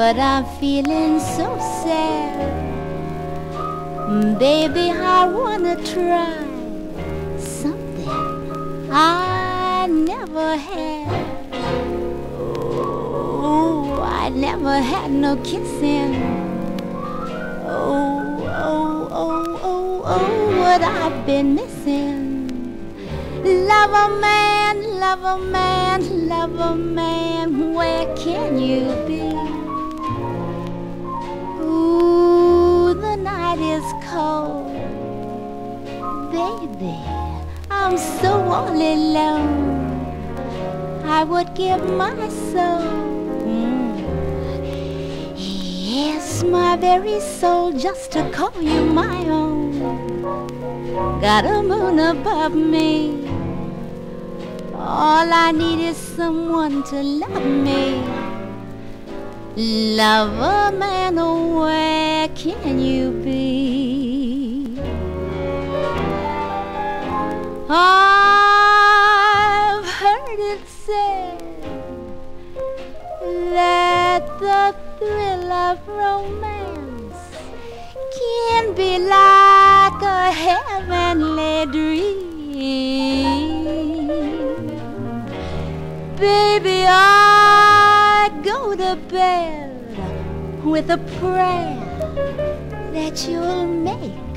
but I'm feeling so sad. Baby, I wanna try something I never had. Oh, I never had no kissing. Oh, oh, oh, oh, oh, what I've been missing. Love a man, lover man, lover man, where can you be? I'm so all alone. I would give my soul. Yes, my very soul just to call you my own. Got a moon above me. All I need is someone to love me. Lover man, oh, where can you be? I've heard it said that the thrill of romance can be like a heavenly dream. Baby, I go to bed with a prayer that you'll make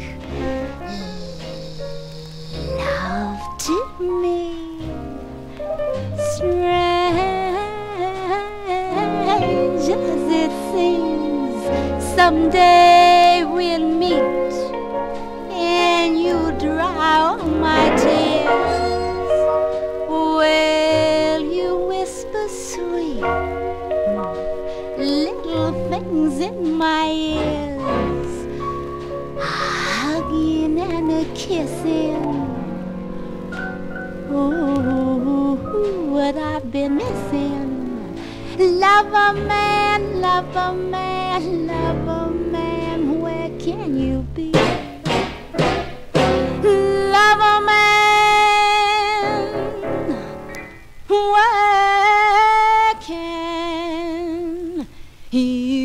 love to me. Strange as it seems, someday we'll meet and you dry all my tears. Well, you whisper sweet little things in my ears, hugging and kissing. Oh, what I've been missing. Lover man, lover man, lover man, where can you be? Love a man, where can you